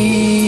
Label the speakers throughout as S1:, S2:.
S1: believe.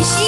S1: 西